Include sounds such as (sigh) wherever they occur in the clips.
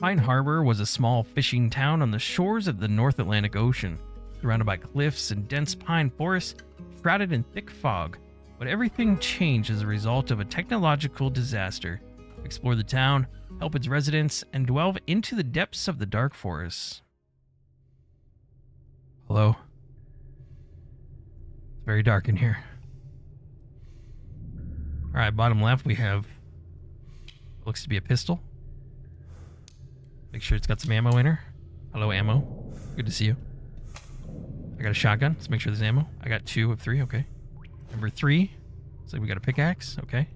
Pine Harbor was a small fishing town on the shores of the North Atlantic Ocean, surrounded by cliffs and dense pine forests, shrouded in thick fog. But everything changed as a result of a technological disaster. Explore the town, help its residents, and delve into the depths of the dark forests. Hello. It's very dark in here. All right, bottom left we have looks to be a pistol. Make sure it's got some ammo in her. Hello, ammo. Good to see you. I got a shotgun. Let's make sure there's ammo. I got two of three. Okay. Number three. Looks like we got a pickaxe. Okay.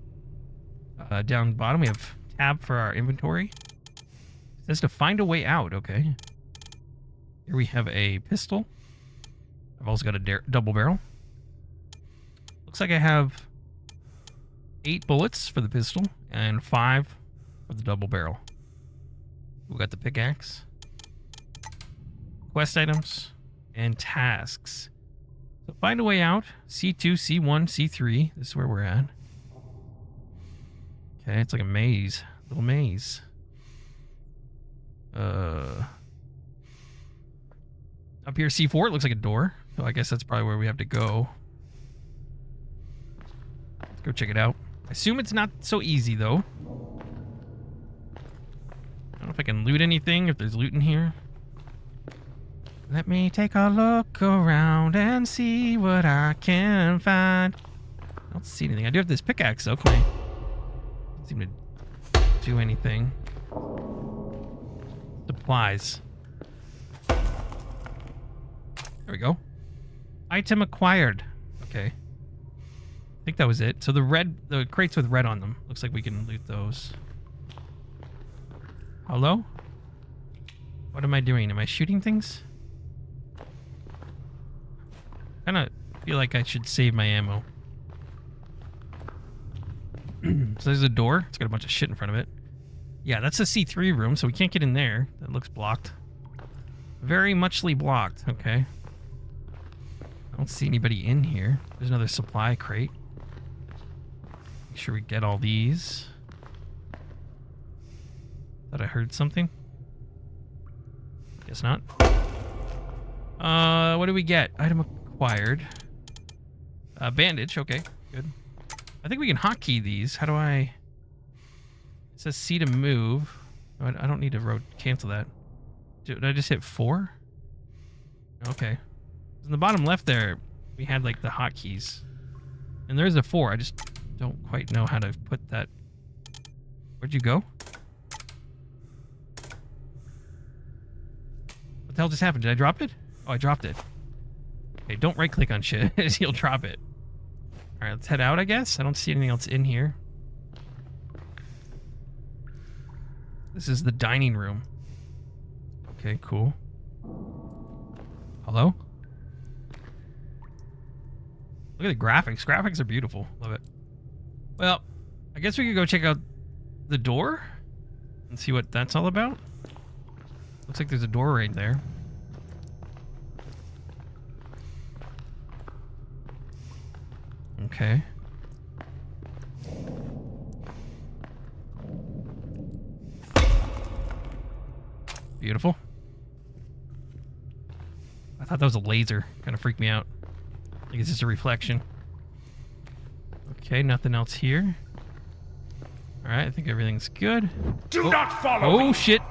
Uh, down bottom, we have tab for our inventory. It says to find a way out. Okay. Here we have a pistol. I've also got a double barrel. Looks like I have eight bullets for the pistol and five for the double barrel. We got the pickaxe, quest items, and tasks. So find a way out. C2, C1, C3. This is where we're at. Okay, it's like a maze. Little maze. Uh, up here, C4, it looks like a door. So I guess that's probably where we have to go. Let's go check it out. I assume it's not so easy, though. If I can loot anything, if there's loot in here. Let me take a look around and see what I can find. I don't see anything. I do have this pickaxe. Can I... Doesn't seem to do anything. Supplies. There we go. Item acquired. Okay I think that was it. So the red, the crates with red on them. Looks like we can loot those. Hello? What am I doing? Am I shooting things? I kind of feel like I should save my ammo. (clears throat) so there's a door. It's got a bunch of shit in front of it. Yeah, that's a C3 room, so we can't get in there. That looks blocked. Very muchly blocked. Okay. I don't see anybody in here. There's another supply crate Make sure we get all these. Thought I heard something. Guess not. Uh, what do we get? Item acquired. Uh, bandage. Okay, good. I think we can hotkey these. How do I... It says C to move. I don't need to road cancel that. Did I just hit four? Okay. In the bottom left there, we had like the hotkeys. And there's a four. I just don't quite know how to put that. Where'd you go? The hell just happened? Did I drop it? Oh, I dropped it. Okay, don't right click on shit. (laughs) You'll drop it. Alright, let's head out, I guess. I don't see anything else in here. This is the dining room. Okay, cool. Hello? Look at the graphics. Graphics are beautiful. Love it. Well, I guess we could go check out the door and see what that's all about. Looks like there's a door right there. Okay. Beautiful. I thought that was a laser. Kind of freaked me out. I think it's just a reflection. Okay, nothing else here. Alright, I think everything's good. Do oh. not follow Oh, me. shit.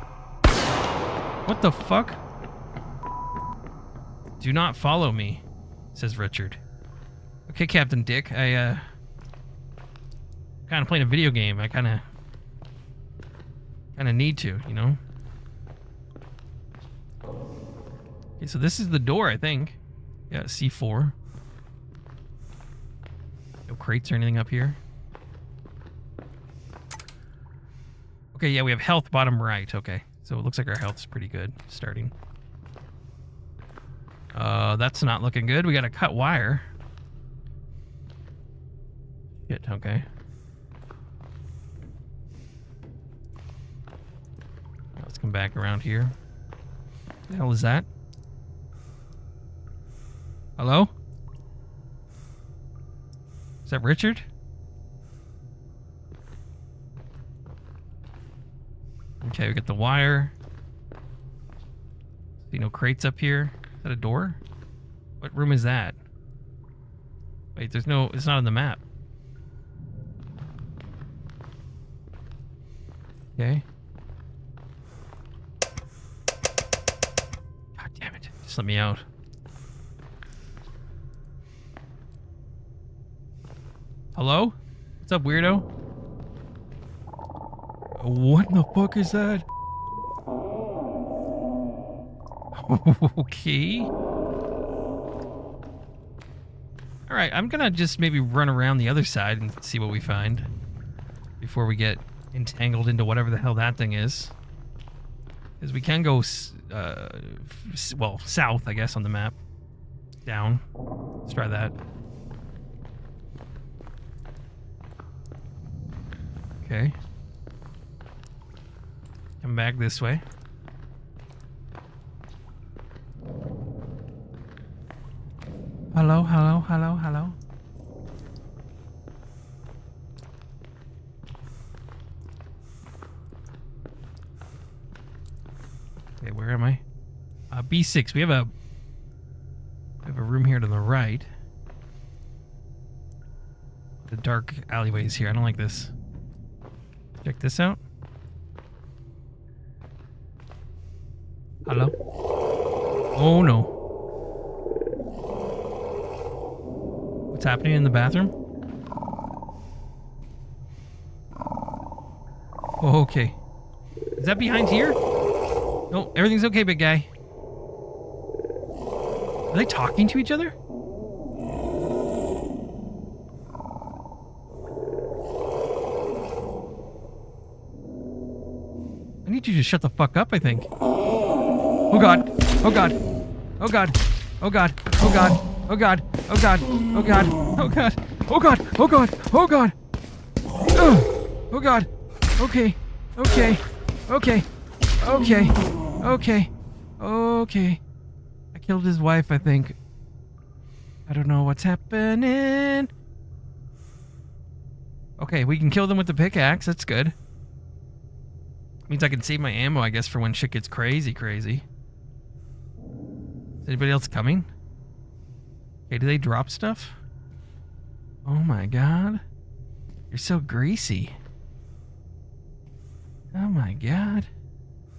What the fuck? Do not follow me, says Richard. Okay, Captain Dick, I, uh... Kind of playing a video game. I kind of... Kind of need to, you know? Okay, so this is the door, I think. Yeah, C4 No crates or anything up here? Okay, yeah, we have health bottom right. Okay, so it looks like our health's pretty good starting. Uh, that's not looking good. We got to cut wire. Shit, okay. Let's come back around here. The hell is that? Hello? Is that Richard? Okay, we got the wire. See no crates up here. Is that a door? What room is that? Wait, there's no. It's not on the map. Okay. God damn it. Just let me out. Hello? What's up, weirdo? What the fuck is that? (laughs) okay. Alright, I'm gonna just maybe run around the other side and see what we find. Before we get entangled into whatever the hell that thing is. Because we can go, uh, well, south, I guess, on the map. Down. Let's try that. Okay. Back this way. Hello, hello, hello, hello. Okay, where am I? Uh, B6. We have a we have a room here to the right. The dark alleyways here. I don't like this. Check this out. Hello? Oh no. What's happening in the bathroom? Oh, okay. Is that behind here? No, everything's okay, big guy. Are they talking to each other? I need you to shut the fuck up, I think. Oh god. Oh god. Oh god. Oh god. Oh god. Oh god. Oh god. Oh god. Oh god. Oh god. Oh god. Oh god. Oh god. Okay. Okay. Okay. Okay. Okay. Okay. I killed his wife, I think. I don't know what's happening. Okay, we can kill them with the pickaxe. That's good. Means I can save my ammo, I guess, for when shit gets crazy, crazy. Anybody else coming? Okay, do they drop stuff? Oh my god. You're so greasy. Oh my god.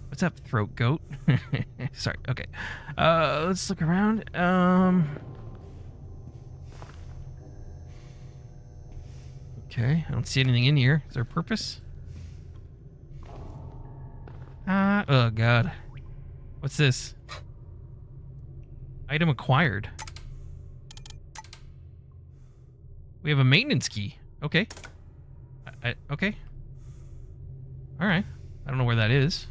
What's up, throat goat? (laughs) Sorry, okay. Uh, let's look around. Um... Okay, I don't see anything in here. Is there a purpose? Ah, uh, oh god. What's this? Item acquired. We have a maintenance key. Okay. I, I, okay. Alright. I don't know where that is.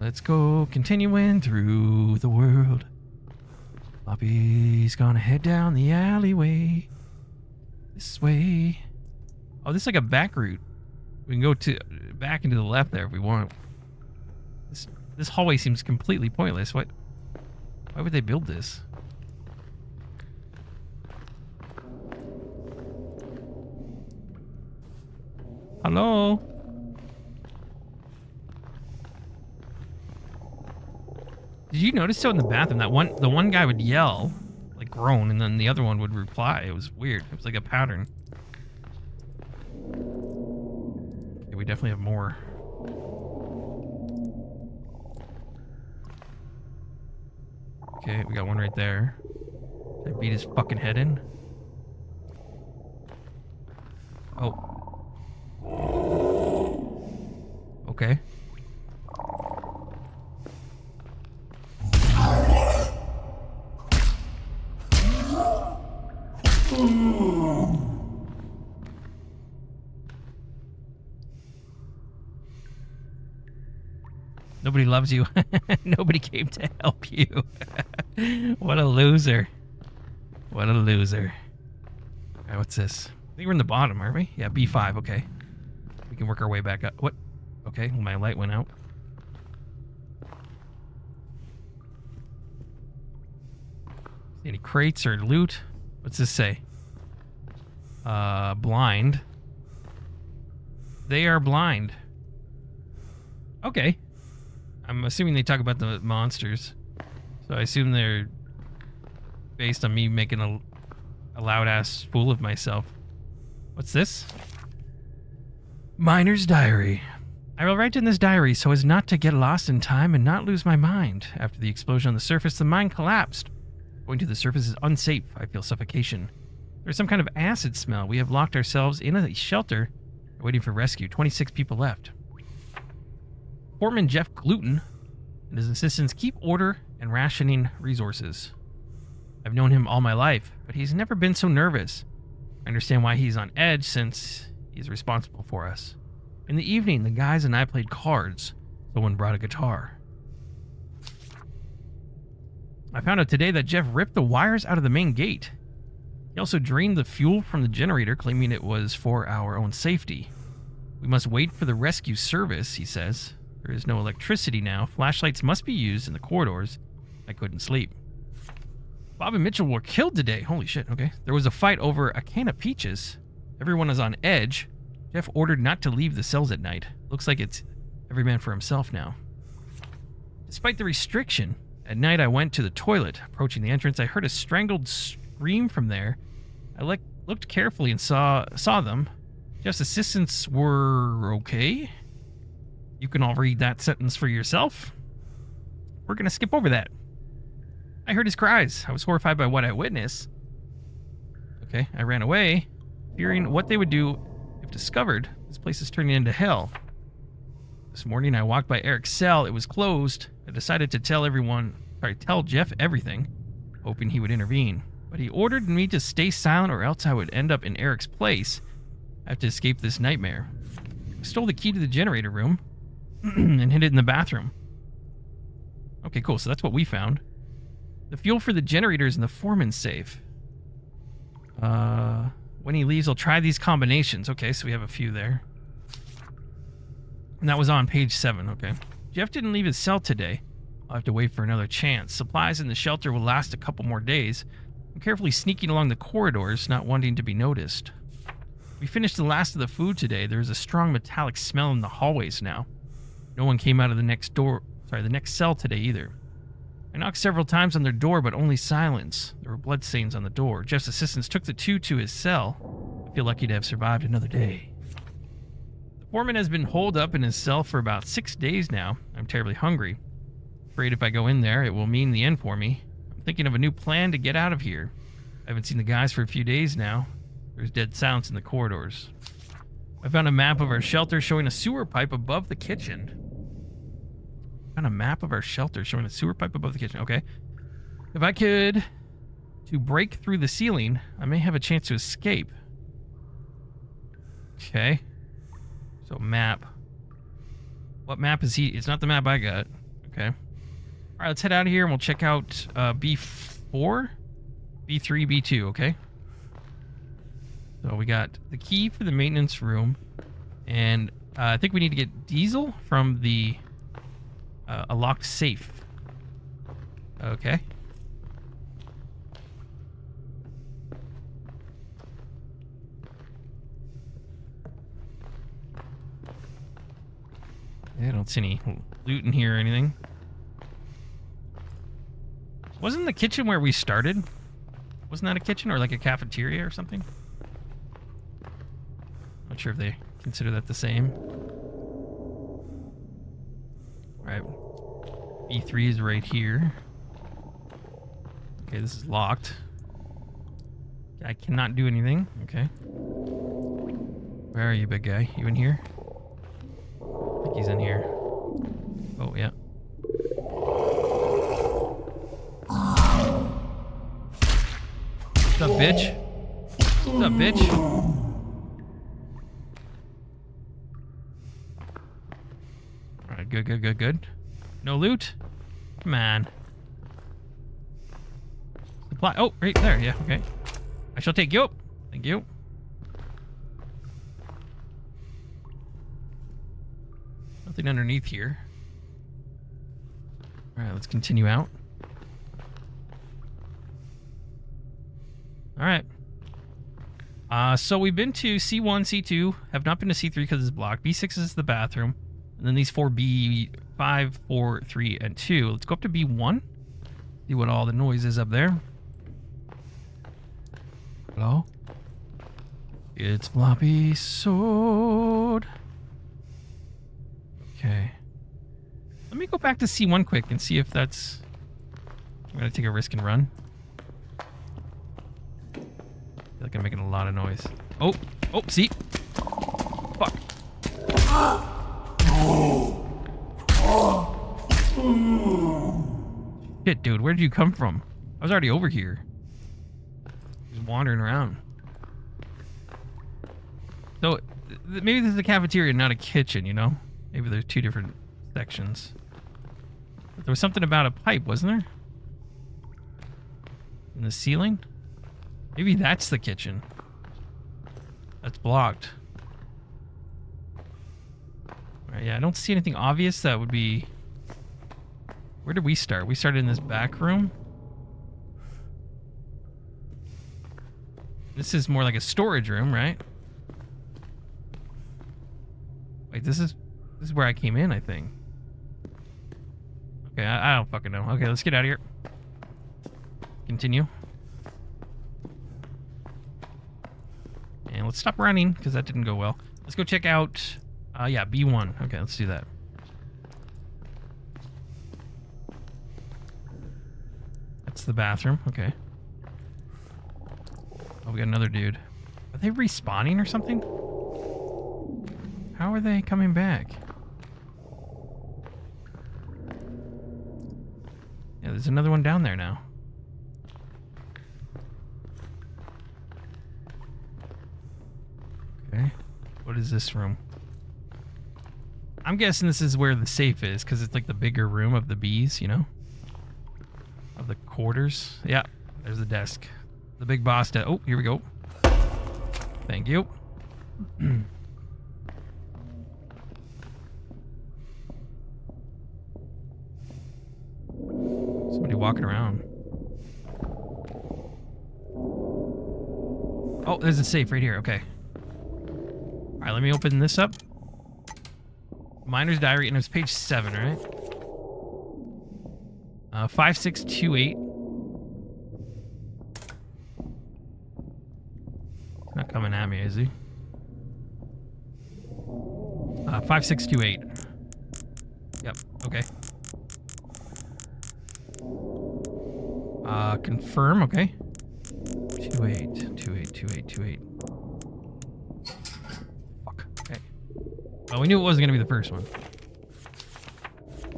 Let's go continuing through the world. Bobby's gonna head down the alleyway. This way. Oh, this is like a back route. We can go to back into the left there if we want. This this hallway seems completely pointless. What? Why would they build this? Hello? Did you notice so in the bathroom that one the one guy would yell, like groan, and then the other one would reply. It was weird. It was like a pattern. Okay, we definitely have more. Okay, we got one right there. I beat his fucking head in. Oh. Okay. Nobody loves you. (laughs) Nobody came to help you. (laughs) (laughs) what a loser. What a loser. Alright, what's this? I think we're in the bottom, aren't we? Yeah, B5, okay. We can work our way back up. What? Okay, my light went out. Any crates or loot? What's this say? Uh, blind. They are blind. Okay. I'm assuming they talk about the monsters. So I assume they're based on me making a, a loud ass fool of myself. What's this? Miner's Diary. I will write in this diary so as not to get lost in time and not lose my mind. After the explosion on the surface, the mine collapsed. Going to the surface is unsafe. I feel suffocation. There's some kind of acid smell. We have locked ourselves in a shelter, waiting for rescue. 26 people left. Foreman Jeff Gluten and his assistants keep order and rationing resources. I've known him all my life, but he's never been so nervous. I understand why he's on edge since he's responsible for us. In the evening, the guys and I played cards. Someone brought a guitar. I found out today that Jeff ripped the wires out of the main gate. He also drained the fuel from the generator, claiming it was for our own safety. We must wait for the rescue service, he says. There is no electricity now. Flashlights must be used in the corridors. I couldn't sleep. Bob and Mitchell were killed today. Holy shit, okay. There was a fight over a can of peaches. Everyone is on edge. Jeff ordered not to leave the cells at night. Looks like it's every man for himself now. Despite the restriction, at night I went to the toilet. Approaching the entrance, I heard a strangled scream from there. I le- looked carefully and saw saw them. Jeff's assistants were okay. You can all read that sentence for yourself. We're going to skip over that. I heard his cries. I was horrified by what I witnessed. Okay, I ran away, fearing what they would do if discovered. This place is turning into hell. This morning I walked by Eric's cell. It was closed. I decided to tell everyone, sorry, tell Jeff everything, hoping he would intervene. But he ordered me to stay silent or else I would end up in Eric's place. I have to escape this nightmare. I stole the key to the generator room. (clears throat) and hid it in the bathroom. Okay, cool. So that's what we found. The fuel for the generator is in the foreman's safe. Uh, when he leaves, I'll try these combinations. Okay, so we have a few there. And that was on page 7, okay. Jeff didn't leave his cell today. I'll have to wait for another chance. Supplies in the shelter will last a couple more days. I'm carefully sneaking along the corridors, not wanting to be noticed. We finished the last of the food today. There's a strong metallic smell in the hallways now. No one came out of the next door, sorry, the next cell today either. I knocked several times on their door, but only silence. There were bloodstains on the door. Jeff's assistants took the two to his cell. I feel lucky to have survived another day. The foreman has been holed up in his cell for about six days now. I'm terribly hungry. Afraid if I go in there, it will mean the end for me. I'm thinking of a new plan to get out of here. I haven't seen the guys for a few days now. There's dead silence in the corridors. I found a map of our shelter showing a sewer pipe above the kitchen. Found a map of our shelter showing a sewer pipe above the kitchen. Okay. If I could to break through the ceiling, I may have a chance to escape. Okay. So map. What map is he? It's not the map I got. Okay. All right, let's head out of here and we'll check out uh, B4, B3, B2, okay? So we got the key for the maintenance room, and uh, I think we need to get diesel from the uh, a locked safe. Okay. I don't see any loot in here or anything. Wasn't the kitchen where we started? Wasn't that a kitchen or like a cafeteria or something? Not sure if they consider that the same. Right. B3 is right here. Okay, this is locked. I cannot do anything. Okay. Where are you, big guy? You in here? I think he's in here. Oh, yeah. What's up, bitch? What's up, bitch? Alright, good, good, good, good. No loot? Come on. Supply. Oh, right there. Yeah, okay. I shall take you. Thank you. Nothing underneath here. Alright, let's continue out. Alright. Uh, so we've been to C1, C2, have not been to C3 because it's blocked. B6 is the bathroom. And then these four B five, four, three, and two. Let's go up to B one. See what all the noise is up there. Hello? It's FloppySword. Okay. Let me go back to C1 quick and see if that's... I'm gonna take a risk and run. I feel like I'm making a lot of noise. Oh! Oh, see? Fuck. Shit, dude, where did you come from? I was already over here. Just wandering around. So, maybe this is a cafeteria, not a kitchen, you know? Maybe there's two different sections. There was something about a pipe, wasn't there? In the ceiling? Maybe that's the kitchen. That's blocked. Yeah, I don't see anything obvious that would be... Where did we start? We started in this back room? This is more like a storage room, right? Wait, this is this is where I came in, I think. Okay, I, I don't fucking know. Okay, let's get out of here. Continue. And let's stop running, because that didn't go well. Let's go check out, uh, yeah, B1. Okay, let's do that. That's the bathroom. Okay. Oh, we got another dude. Are they respawning or something? How are they coming back? Yeah, there's another one down there now. Okay. What is this room? I'm guessing this is where the safe is, because it's like the bigger room of the bees, you know? Of the quarters. Yeah, there's the desk. The big boss desk. Oh, here we go. Thank you. (clears throat) Somebody walking around. Oh, there's a safe right here. Okay. All right, let me open this up. Miner's Diary, and it's page seven, right? Uh, 5628. He's not coming at me, is he? Uh, 5628. Yep, okay. Uh, confirm, okay. 28, Two, eight, two, eight. 28, Well, we knew it wasn't gonna be the first one.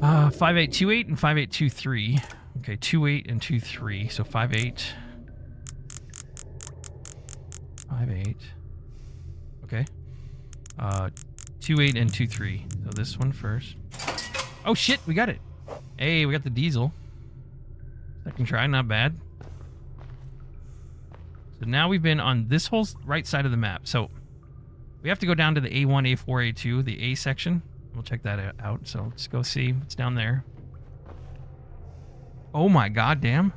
Uh, 5828 and 5823. Okay, 28 and 23. So 58. 58. Okay. Uh, 28 and 23. So this one first. Oh shit, we got it. Hey, we got the diesel. Second try, not bad. So now we've been on this whole right side of the map. So we have to go down to the A1, A4, A2, the A section. We'll check that out. So let's go see what's down there. Oh my god, damn.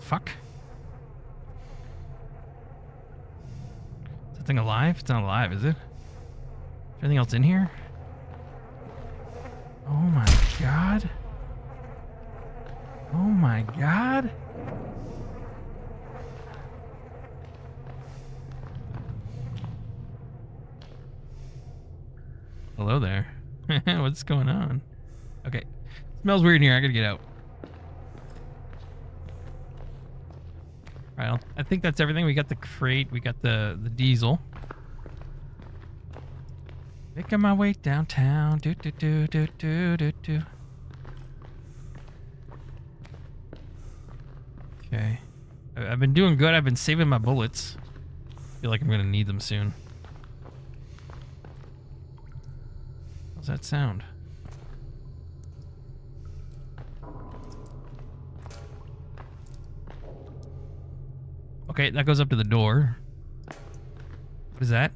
Fuck. Is that thing alive? It's not alive, is it? Is there anything else in here? Oh my god. Oh my god. Hello there. (laughs) What's going on? Okay. Smells weird in here. I gotta get out. Alright, I'll- think that's everything. We got the crate. We got the, the diesel. Making my way downtown. Do do do do do do do. Okay. I- I've been doing good. I've been saving my bullets. feel like I'm gonna need them soon. That sound? Okay, that goes up to the door. What is that?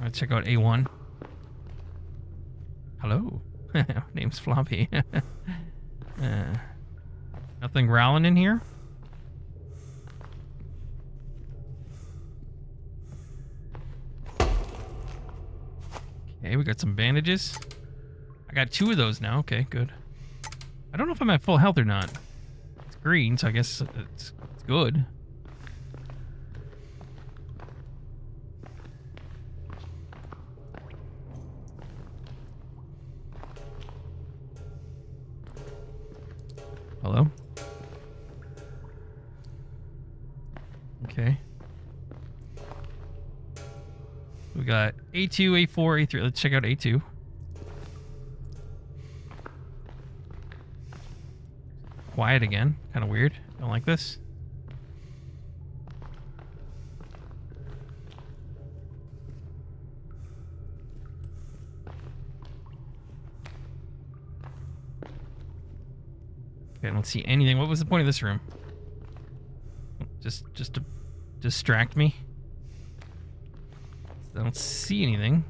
Let's check out A1. Hello. (laughs) Name's Floppy. (laughs) uh, nothing growling in here? Okay, we got some bandages. I got two of those now. Okay, good. I don't know if I'm at full health or not. It's green, so I guess it's, it's good. A2, A4, A3. Let's check out A2. Quiet again. Kind of weird. Don't like this. Okay, I don't see anything. What was the point of this room? Just, just to distract me? I don't see anything.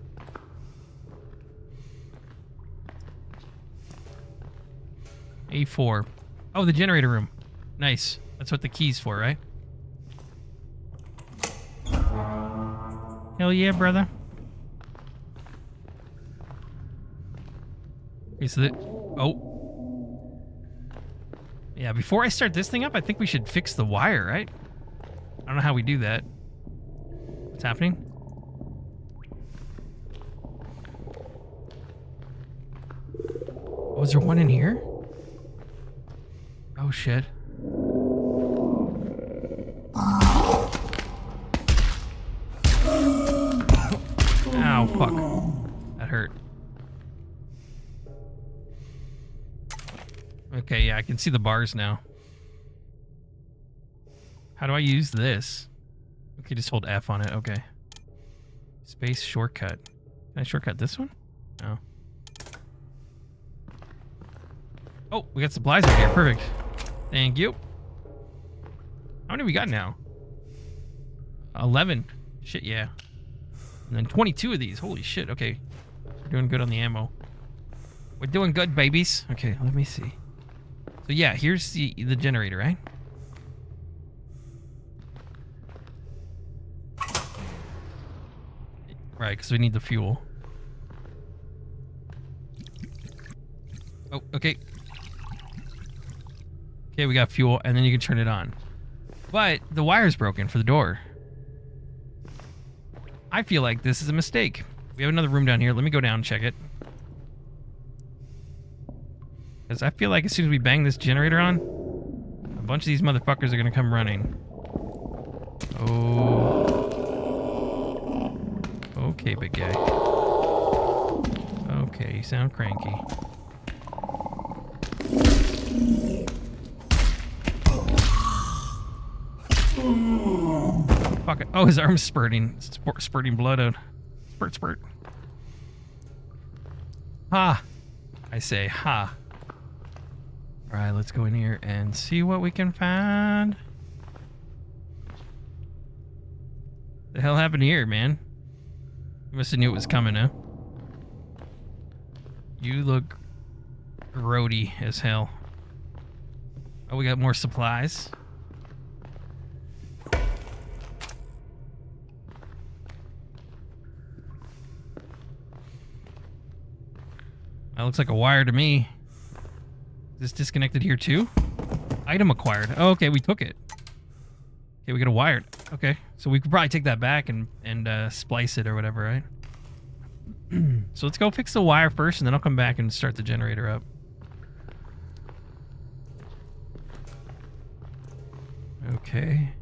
A4. Oh, the generator room. Nice. That's what the key's for, right? Hell yeah, brother. Okay, so. Oh. Yeah, before I start this thing up, I think we should fix the wire, right? I don't know how we do that. What's happening? Oh, Was there one in here? Oh shit. Ow, fuck. That hurt. Okay, yeah, I can see the bars now. How do I use this? Okay, just hold F on it. Okay. Space shortcut. Can I shortcut this one? No. Oh, we got supplies right here. Perfect. Thank you. How many we got now? 11. Shit, yeah. And then 22 of these. Holy shit. Okay. We're doing good on the ammo. We're doing good, babies. Okay, let me see. So yeah, here's the the generator, right? Right, because we need the fuel. Oh, okay. Okay, we got fuel, and then you can turn it on. But the wire's broken for the door. I feel like this is a mistake. We have another room down here. Let me go down and check it. Because I feel like as soon as we bang this generator on, a bunch of these motherfuckers are going to come running. Oh. Okay, big guy. Okay, you sound cranky. Oh, his arm's spurting. Spurt, spurting blood out. Spurt, spurt. Ha! I say ha. Alright, let's go in here and see what we can find. The hell happened here, man? You must have knew it was coming, huh? You look grody as hell. Oh, we got more supplies. That looks like a wire to me. Is this disconnected here too? Item acquired. Oh, okay, we took it. Okay, we got a wired. Okay, so we could probably take that back and and uh, splice it or whatever, right? (clears throat) so let's go fix the wire first, and then I'll come back and start the generator up. Okay.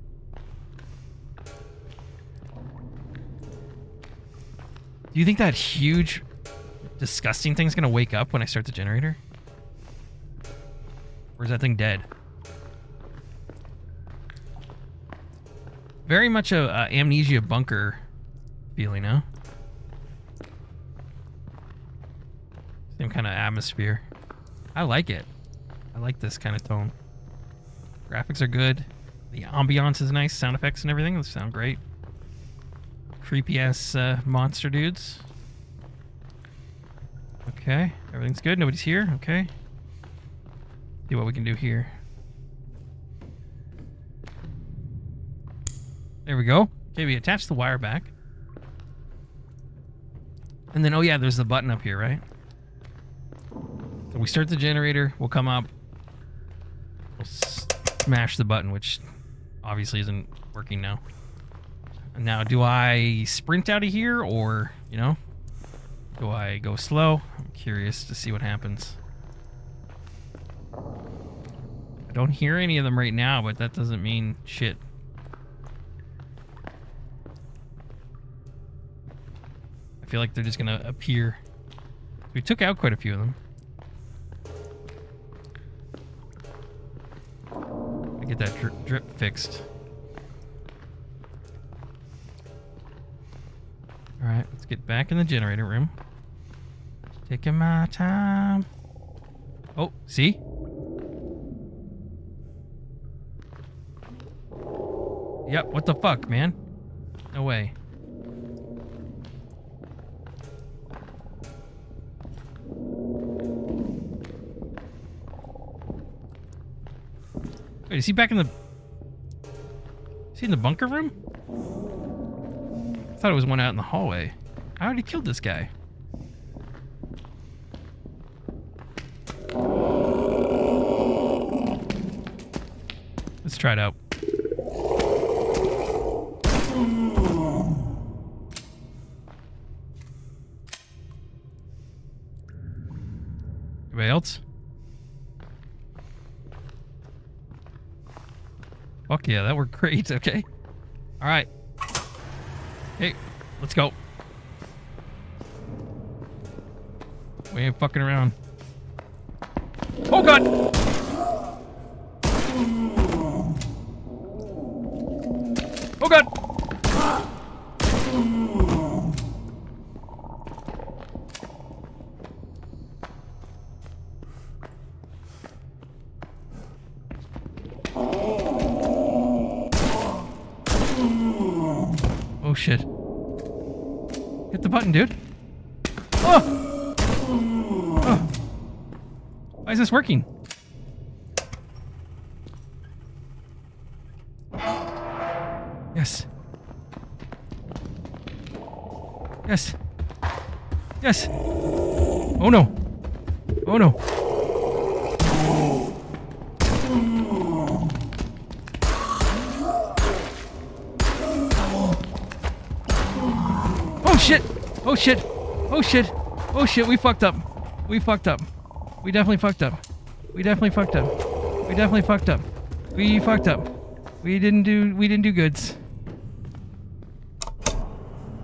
Do you think that huge disgusting thing's gonna wake up when I start the generator? Or is that thing dead? Very much a, a amnesia bunker feeling, huh? Same kind of atmosphere. I like it. I like this kind of tone. Graphics are good. The ambiance is nice. Sound effects and everything. Those sound great. Creepy ass uh, monster dudes. Okay, everything's good. Nobody's here. Okay. See what we can do here. There we go. Okay, we attach the wire back. And then, oh yeah, there's the button up here, right? So we start the generator, we'll come up, we'll smash the button, which obviously isn't working now. Now, do I sprint out of here or, you know, do I go slow? I'm curious to see what happens. I don't hear any of them right now, but that doesn't mean shit. I feel like they're just gonna appear. We took out quite a few of them. I get that drip, drip fixed. Alright, let's get back in the generator room. Taking my time. Oh, see? Yep, what the fuck, man? No way. Wait, is he back in the... Is he in the bunker room? I thought it was one out in the hallway. I already killed this guy. Try it out. Anybody else? Fuck yeah, that worked great. (laughs) Okay. All right. Hey, let's go. We ain't fucking around. Oh god! Oh god! Oh shit. Hit the button, dude. Oh! oh! Why is this working? Oh, shit! Oh shit! Oh shit! Oh shit! We fucked up. We fucked up. We definitely fucked up. We definitely fucked up. We definitely fucked up. We fucked up. We didn't do. We didn't do goods.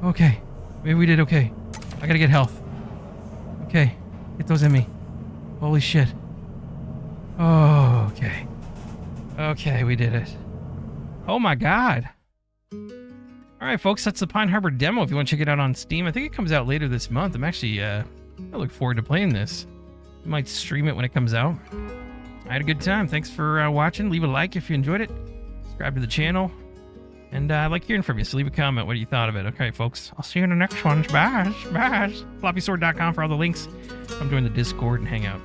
Okay. Maybe we did okay. I gotta get health. Okay. Get those in me. Holy shit. Oh, okay. Okay, we did it. Oh my god. All right, folks, that's the Pine Harbor demo. If you want to check it out on Steam, I think it comes out later this month. I'm actually, uh, I look forward to playing this. I might stream it when it comes out. I had a good time. Thanks for uh, watching. Leave a like if you enjoyed it. Subscribe to the channel. And uh, I like hearing from you, so leave a comment what you thought of it. Okay, folks. I'll see you in the next one. Bye. Bye. FloppySword.com for all the links. I'm doing the Discord and Hangout.